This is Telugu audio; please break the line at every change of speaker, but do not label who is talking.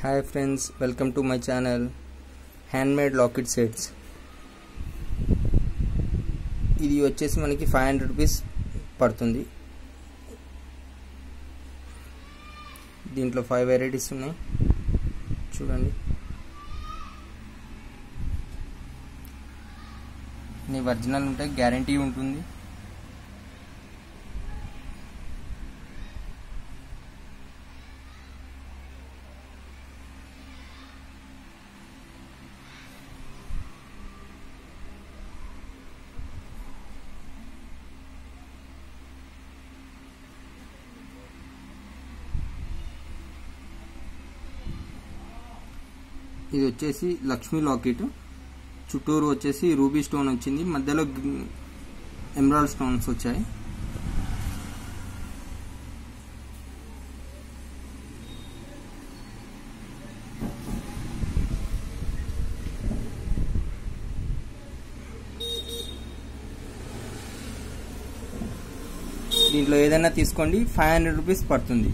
Hi friends welcome to my channel handmade locket sets ఇది వచ్చేసి మనకి ఫైవ్ హండ్రెడ్ రూపీస్ పడుతుంది. దీంట్లో ఫైవ్ వెరైటీస్ ఉన్నాయి. చూడండి. నీ ఒరిజినల్ ఉంటాయి గ్యారంటీ ఉంటుంది. ఇది వచ్చేసి లక్ష్మీ లాకెట్. చుట్టూరు వచ్చేసి రూబీ స్టోన్ వచ్చింది. మధ్యలో ఎమరాల్డ్ స్టోన్స్ వచ్చాయి. దీంట్లో ఏదైనా తీసుకోండి. ఫైవ్ హండ్రెడ్ రూపీస్ పడుతుంది.